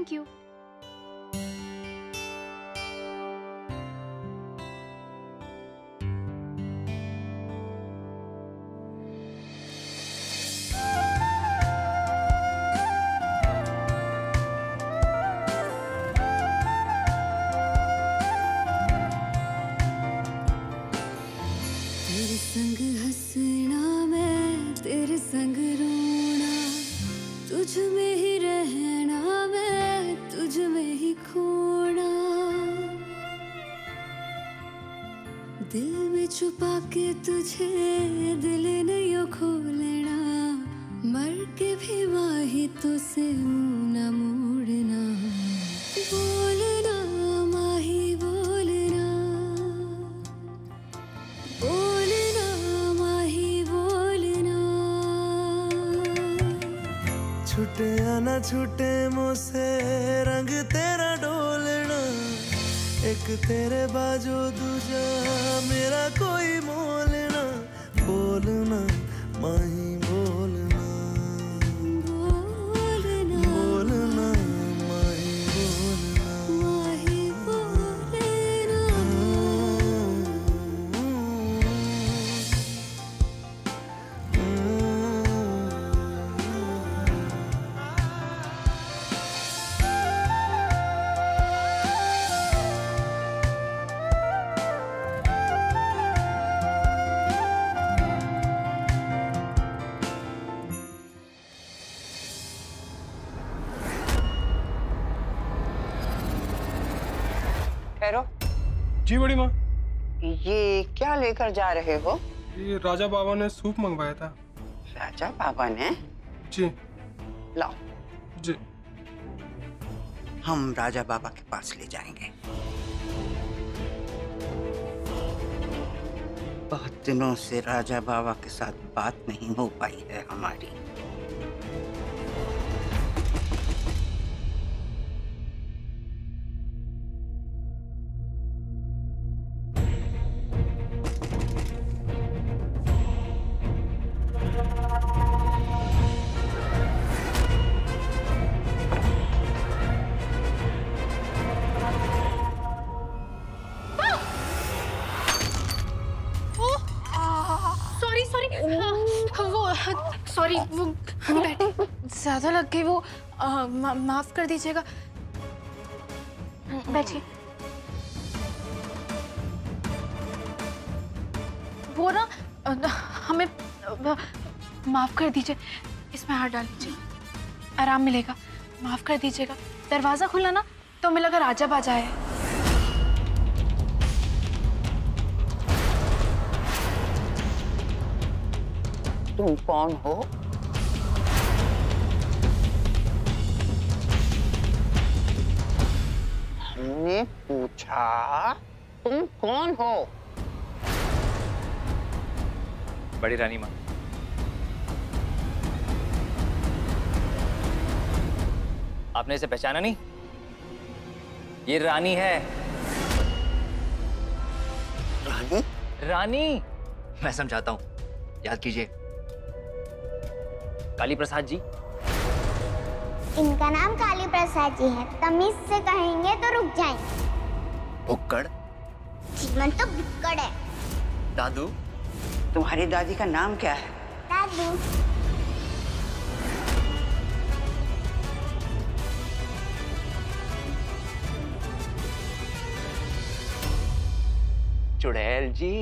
Thank you दिल में छुपा के तुझे दिल नहीं यो खोलना मर के भी वाही तुसे हूँ मुँह तेरे बाजू दूजा मेरा कोई मोलना बोलना माही जी बड़ी माँ। ये क्या लेकर जा रहे हो? ये राजा बाबा ने सूप मंगवाया था। राजा बाबा ने? जी। लाओ। जी। हम राजा बाबा के पास ले जाएँगे। बहुत दिनों से राजा बाबा के साथ बात नहीं हो पाई है हमारी। सॉरी वो बैठे ज़्यादा लग गई वो। आ, मा, माफ़ कर दीजिएगा। बैठिए। वो ना हमें माफ़ कर दीजिए। इसमें हाथ डाल लीजिए आराम मिलेगा। माफ़ कर दीजिएगा। दरवाज़ा खुला ना तो हमें लगा राजा बाजा है। तुम कौन हो। हमने पूछा तुम कौन हो? बड़ी रानी माँ। आपने इसे पहचाना नहीं? ये रानी है। रानी? रानी! मैं समझाता हूँ। याद कीजिए। काली प्रसाद जी। इनका नाम काली प्रसाद जी है। तमीज से कहेंगे तो रुक जाएँगे भुक्कड़? जीवन तो बिकड़ है। दादू? तुम्हारी दादी का नाम क्या है? दादू। चुड़ैल जी।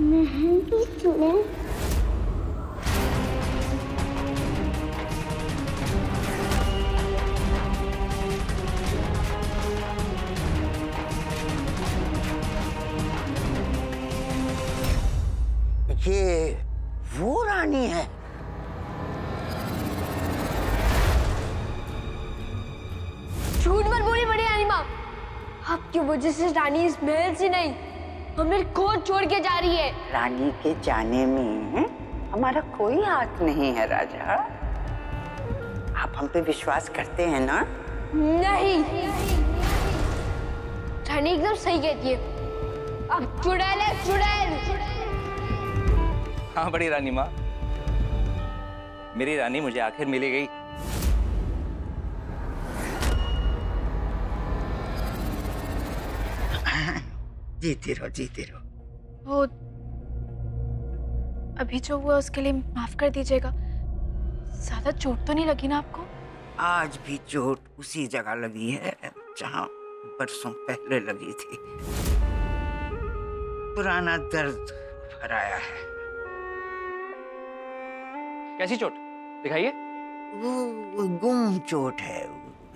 महँगी चुड़ैल। आपकी वजह से रानी इस महल से नहीं हमें खोद छोड़ के जा रही है। रानी के जाने में हमारा कोई हाथ नहीं है राजा। आप हम पे विश्वास करते हैं ना? नहीं। रानी एकदम सही कहती है। अब चुड़ैल है चुड़ैल। हाँ बड़ी रानी माँ। मेरी रानी मुझे आखिर मिली गई। जीते रहो जीते रहो। वो अभी जो हुआ उसके लिए माफ़ कर दीजिएगा। ज़्यादा चोट तो नहीं लगी ना आपको? आज भी चोट उसी जगह लगी है जहाँ बरसों पहले लगी थी। पुराना दर्द भराया है। कैसी चोट? दिखाइए। वो, वो गुम चोट है।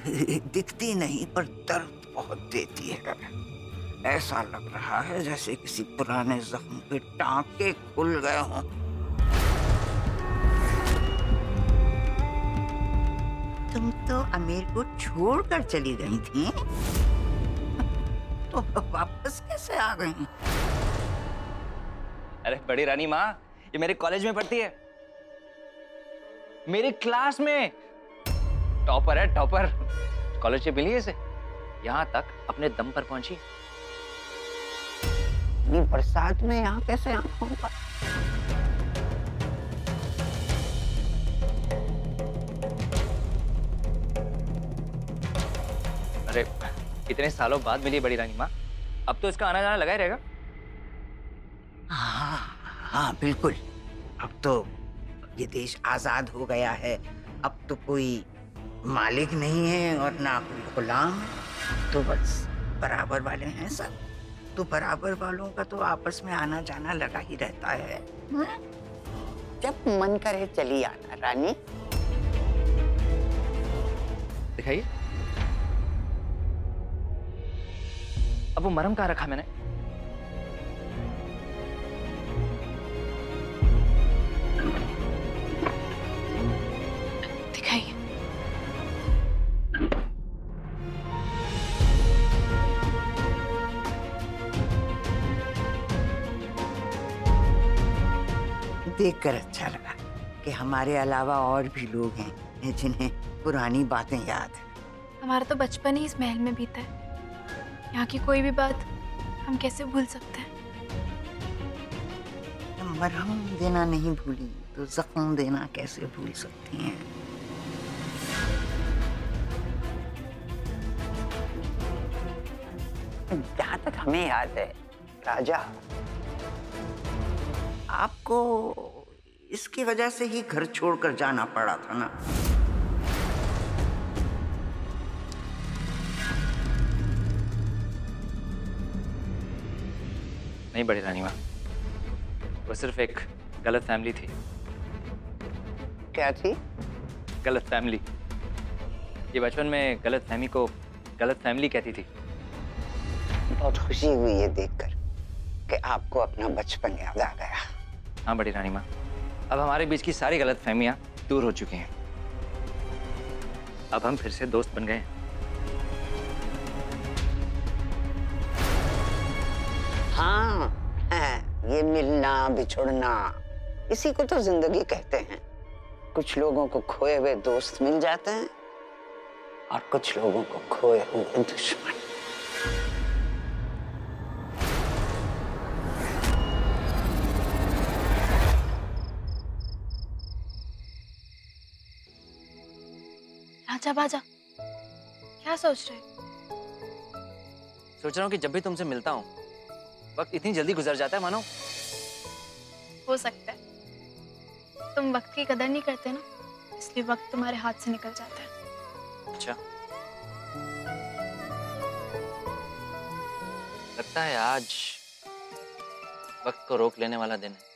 दिखती नहीं पर दर्द बहुत देती है। ऐसा लग रहा है जैसे किसी पुराने जख्म के टांके खुल गए हों। तुम तो अमीर को छोड़कर चली गई थी। तो वापस कैसे आ गई? अरे, बड़ी रानी माँ, ये मेरे कॉलेज में पढ़ती है। मेरी क्लास में। टॉपर है, टॉपर। स्कॉलरशिप मिली इसे। यहाँ तक अपने दम पर पहुँची। इतनी बरसात में यहाँ कैसे आँखों पर अरे इतने सालों बाद मिली बड़ी रानी माँ। अब तो इसका आना जाना लगा ही रहेगा। हाँ हाँ बिल्कुल। अब तो ये देश आज़ाद हो गया है। अब तो कोई मालिक नहीं है और ना कोई गुलाम। तो बस बराबर वाले हैं सब। तो बराबर वालों का तो आपस में आना जाना लगा ही रहता है। हम्म? जब मन करे चली आना रानी। दिखाइए। अब वो मरम का रखा मैंने? देखकर अच्छा लगा कि हमारे अलावा और भी लोग हैं जिन्हें पुरानी बातें याद हैं। हमारा तो बचपन ही इस महल में बीता है। यहाँ की कोई भी बात हम कैसे भूल सकते हैं? मरहम देना नहीं भूली तो जख्म देना कैसे भूल सकती हैं? जहाँ तक हमें याद है राजा आपको इसकी वजह से ही घर छोड़कर जाना पड़ा था ना। नहीं बड़ी रानी माँ वो सिर्फ़ एक गलत फैमिली थी। क्या थी? गलत फैमिली। ये बचपन में गलत फहमी को गलत फैमिली कहती थी। बहुत खुशी हुई ये देखकर कि आपको अपना बचपन याद आ गया। हाँ बड़ी रानी माँ अब हमारे बीच की सारी गलत फहमियाँ दूर हो चुकी हैं। अब हम फिर से दोस्त बन गए। हैं हाँ है, ये मिलना बिछुड़ना इसी को तो ज़िंदगी कहते हैं। कुछ लोगों को खोए हुए दोस्त मिल जाते हैं और कुछ लोगों को खोए हुए दुश्मन। राजा बाजा क्या सोच रहे सोच रहा हूँ कि जब भी तुमसे मिलता हूँ वक्त इतनी जल्दी गुजर जाता है मानो। हो सकता है। तुम वक्त की कदर नहीं करते ना इसलिए वक्त तुम्हारे हाथ से निकल जाता है। अच्छा। लगता है आज वक्त को रोक लेने वाला दिन है।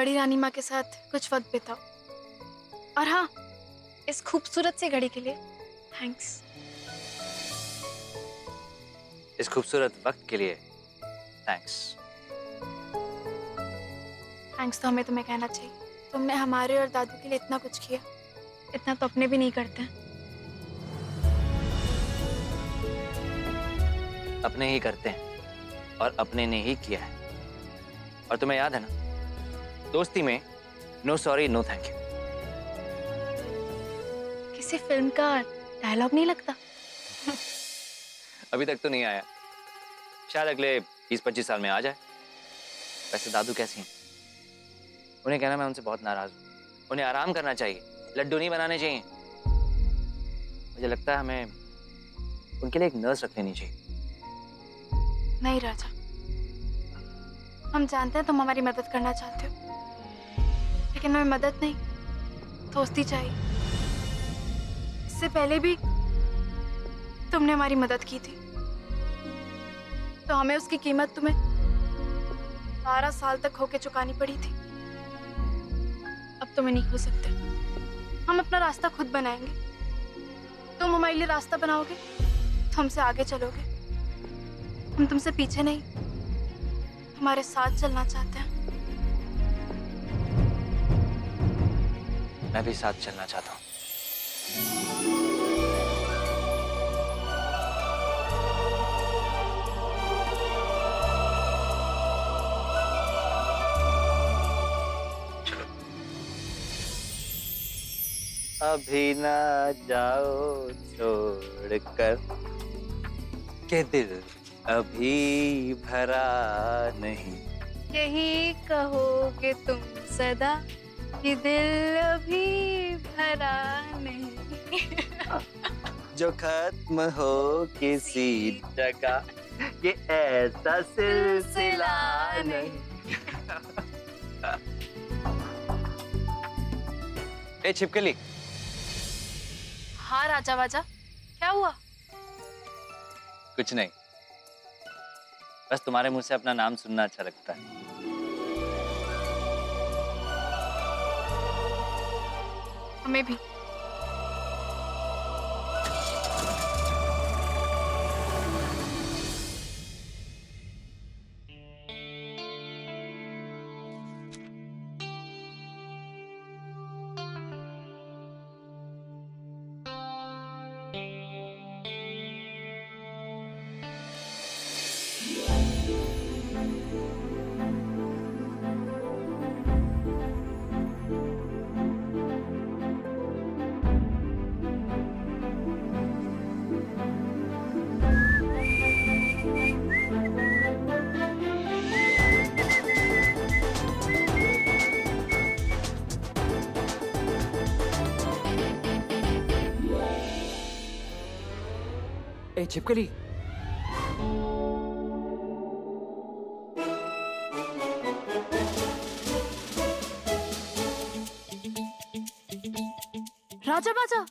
बड़ी रानी माँ के साथ कुछ वक्त बिताओ। और हाँ इस खूबसूरत सी घड़ी के लिए थैंक्स इस खूबसूरत वक्त के लिए थैंक्स थैंक्स तो हमें तुम्हें कहना चाहिए। तुमने हमारे और दादू के लिए इतना कुछ किया। इतना तो अपने भी नहीं करते। अपने ही करते हैं और अपने ने ही किया है। और तुम्हें याद है ना? दोस्ती में no sorry no thank you किसी फ़िल्म का डायलॉग नहीं लगता? अभी तक तो नहीं आया। शायद अगले बीस पच्चीस साल में आ जाए। वैसे दादू कैसी हैं? उन्हें कहना मैं उनसे बहुत नाराज़ हूँ। उन्हें आराम करना चाहिए। लड्डू नहीं बनाने चाहिए। मुझे लगता है हमें उनके लिए एक नर्स रख लेनी चाहिए। नहीं राजा। हम जानते हैं तुम हमारी मदद करना चाहते हो। लेकिन हमें मदद नहीं, दोस्ती चाहिए। इससे पहले भी तुमने हमारी मदद की थी। तो हमें उसकी कीमत तुम्हें बारह साल तक होके चुकानी पड़ी थी। अब तुम्हें नहीं हो सकते। हम अपना रास्ता खुद बनाएँगे। तुम हमारे लिए रास्ता बनाओगे तो हमसे आगे चलोगे। हम तुमसे पीछे नहीं, हमारे साथ चलना चाहते हैं। मैं भी साथ चलना चाहता हूँ। अभी ना जाओ छोड़कर के दिल अभी भरा नहीं। यही कहोगे तुम सदा। कि दिल अभी भरा नहीं। जो खत्म हो किसी जगह ये ऐसा सिलसिला नहीं। ए छिपकली हाँ राजा वाजा क्या हुआ? कुछ नहीं। बस तुम्हारे मुँह से अपना नाम सुनना अच्छा लगता है। हमें छिपकली राजा बाजा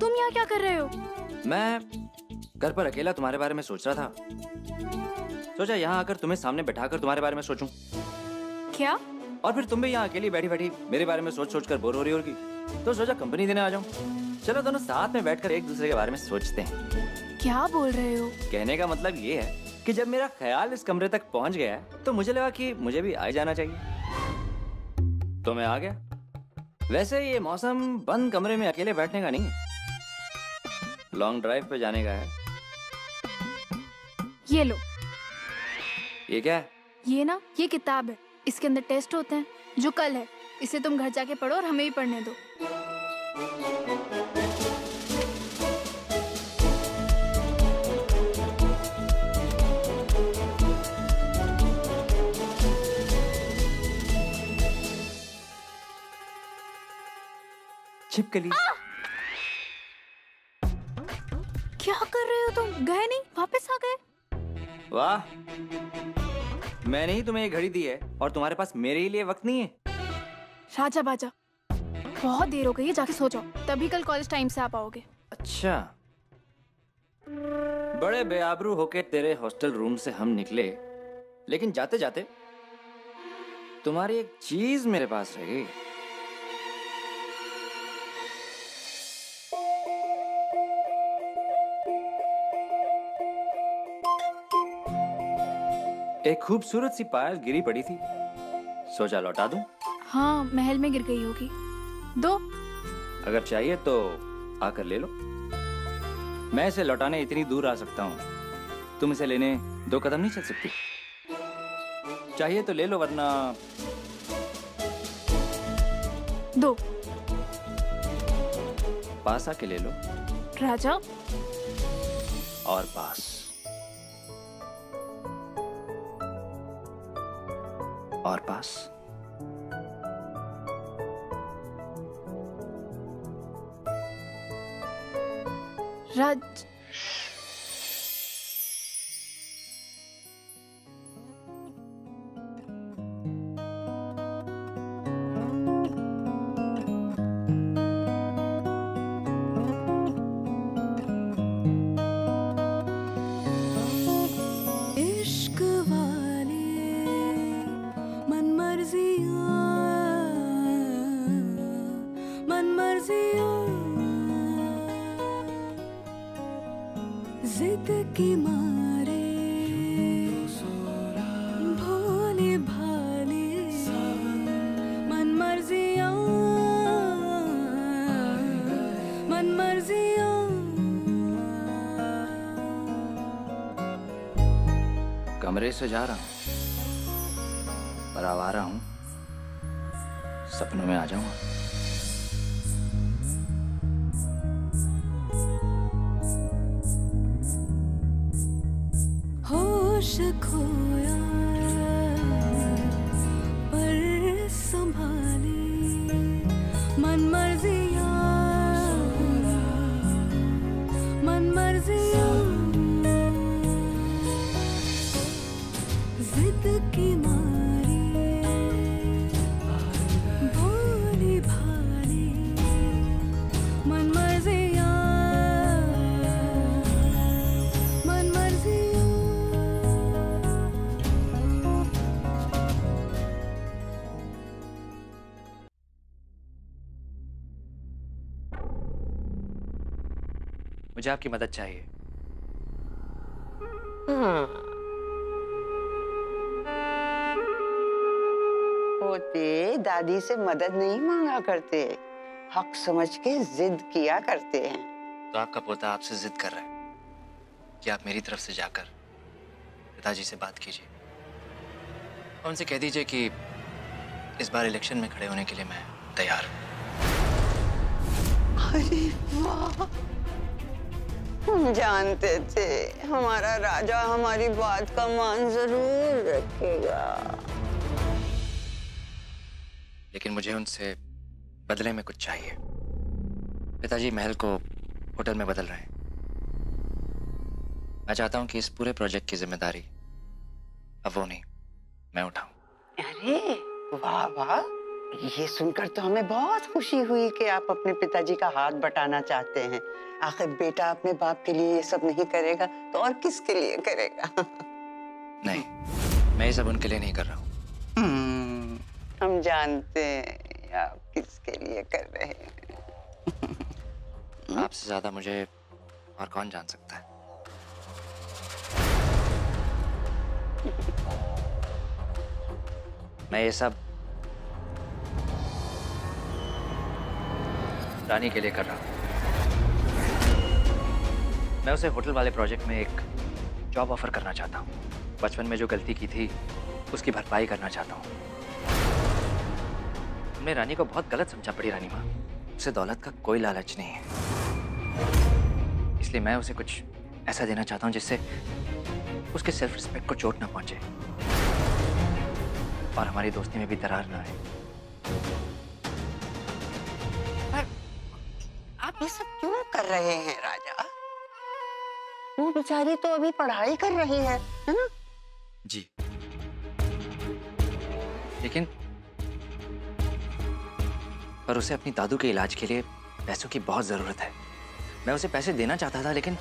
तुम यहाँ क्या कर रहे हो? मैं घर पर अकेला तुम्हारे बारे में सोच रहा था। सोचा यहाँ आकर तुम्हें सामने बैठाकर तुम्हारे बारे में सोचूं। क्या? और फिर तुम भी यहाँ अकेली बैठी बैठी मेरे बारे में सोच सोच कर बोर हो रही होगी तो सोचा कंपनी देने आ जाऊँ। चलो दोनों साथ में बैठकर एक दूसरे के बारे में सोचते हैं। क्या बोल रहे हो? कहने का मतलब ये है कि जब मेरा ख्याल इस कमरे तक पहुँच गया तो मुझे लगा कि मुझे भी आ जाना चाहिए। तो मैं आ गया। वैसे ये मौसम बंद कमरे में अकेले बैठने का नहीं है। लॉन्ग ड्राइव पे जाने का है। ये लो। ये क्या है? ये ना ये किताब है। इसके अंदर टेस्ट होते हैं। जो कल है इसे तुम घर जाके पढ़ो और हमें भी पढ़ने दो। छिपकली क्या कर रहे हो तुम? गए नहीं? वापस आ गए? वाह। मैंने ही तुम्हें ये घड़ी दी है और तुम्हारे पास मेरे ही लिए वक्त नहीं है। राजा बाजा बहुत देर हो गई है जाके सो जाओ। तभी कल कॉलेज टाइम से आ पाओगे अच्छा। बड़े बेआबरू होके तेरे हॉस्टल रूम से हम निकले लेकिन जाते जाते तुम्हारी एक चीज़ मेरे पास रह गई। एक खूबसूरत सी पायल गिरी पड़ी थी। सोचा लौटा दूँ। हाँ महल में गिर गई होगी। दो। अगर चाहिए तो आकर ले लो। मैं इसे लौटाने इतनी दूर आ सकता हूँ। तुम इसे लेने दो कदम नहीं चल सकती। चाहिए तो ले लो वरना दो। पास आके ले लो। राजा? और पास। और पास राज इश्क जिद की मारे। भोले भाले मन मर्जिया मन मर्जिया कमरे से जा रहा हूँ। 是苦忧 मुझे आपकी मदद चाहिए। पोते दादी से मदद नहीं मांगा करते। हक समझ के जिद किया करते हैं। तो आपका पोता आपसे जिद कर रहा है कि आप मेरी तरफ़ से जाकर पिताजी से बात कीजिए। और उनसे कह दीजिए कि इस बार इलेक्शन में खड़े होने के लिए मैं तैयार हूँ। अरे वाह। हम जानते थे हमारा राजा हमारी बात का मान ज़रूर रखेगा। लेकिन मुझे उनसे बदले में कुछ चाहिए। पिताजी महल को होटल में बदल रहे हैं। मैं चाहता हूँ कि इस पूरे प्रोजेक्ट की ज़िम्मेदारी अब वो नहीं मैं उठाऊं। अरे वाह वाह। ये सुनकर तो हमें बहुत खुशी हुई कि आप अपने पिताजी का हाथ बटाना चाहते हैं। आखिर बेटा अपने बाप के लिए ये सब नहीं करेगा तो और किसके लिए करेगा? नहीं मैं ये सब उनके लिए नहीं कर रहा हूँ। हम्म, हम जानते हैं आप किसके लिए कर रहे हैं। आपसे ज़्यादा मुझे और कौन जान सकता है? मैं ये सब रानी के लिए कर रहा हूँ। मैं उसे होटल वाले प्रोजेक्ट में एक जॉब ऑफ़र करना चाहता हूँ। बचपन में जो गलती की थी, उसकी भरपाई करना चाहता हूँ। तुमने रानी को बहुत गलत समझा पड़ी रानी माँ। उसे दौलत का कोई लालच नहीं है। इसलिए मैं उसे कुछ ऐसा देना चाहता हूँ जिससे उसके सेल्फ रिस्पेक्ट को चोट ना पहुँचे। और हमारी दोस्ती में भी दरार ना आए। कर रहे हैं राजा। वो बेचारी तो अभी पढ़ाई कर रही है है ना? जी। लेकिन पर उसे अपनी दादू के इलाज के लिए पैसों की बहुत ज़रूरत है। मैं उसे पैसे देना चाहता था लेकिन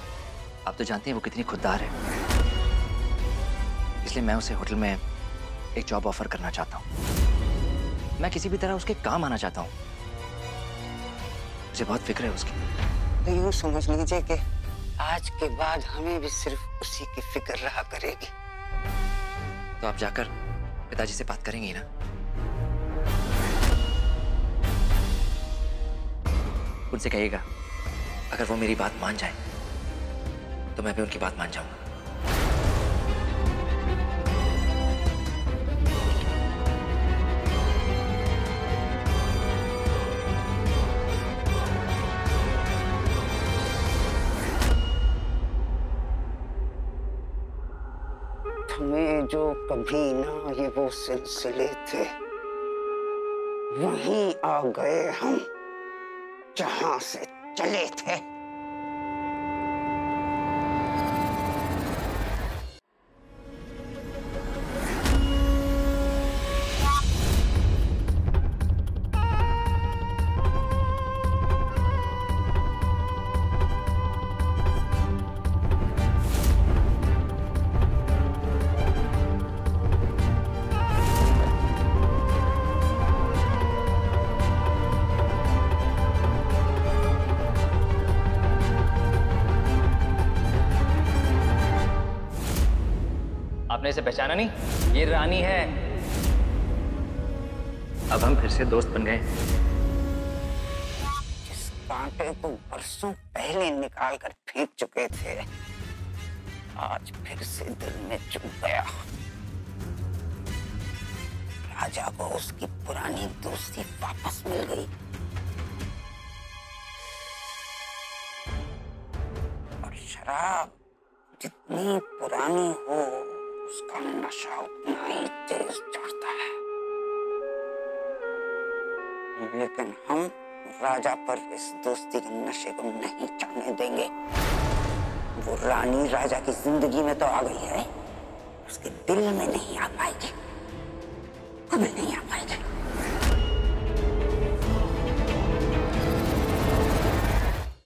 आप तो जानते हैं वो कितनी खुददार है। इसलिए मैं उसे होटल में एक जॉब ऑफ़र करना चाहता हूँ। मैं किसी भी तरह उसके काम आना चाहता हूँ। मुझे बहुत फ़िक्र है उसकी। तो यूँ समझ लीजिए कि आज के बाद हमें भी सिर्फ़ उसी की फ़िक्र रहा करेगी। तो आप जाकर पिताजी से बात करेंगी ना? उनसे कहिएगा, अगर वो मेरी बात मान जाए तो मैं भी उनकी बात मान जाऊँगा। वो सिलसिले थे। वहीं आ गए हम जहाँ से चले थे। आपने इसे पहचाना नहीं? ये रानी है। अब हम फिर से दोस्त बन गए। जिस कांटे को बरसों पहले निकाल कर फेंक चुके थे, आज फिर से दिल में चुप गया। राजा को उसकी पुरानी दोस्ती वापस मिल गई। और शराब जितनी पुरानी हो उसका नशा उतना ही तेज चढ़ता है लेकिन हम राजा पर इस दोस्ती के नशे को नहीं चढ़ने देंगे। वो रानी राजा की ज़िंदगी में तो आ गई है। उसके दिल में नहीं आ पाएगी। कभी नहीं आ पाएगी।